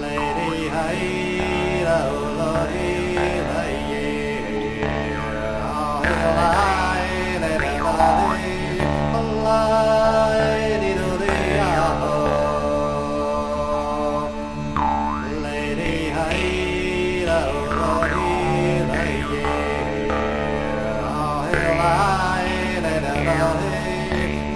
Lady, hey, Lay, lay,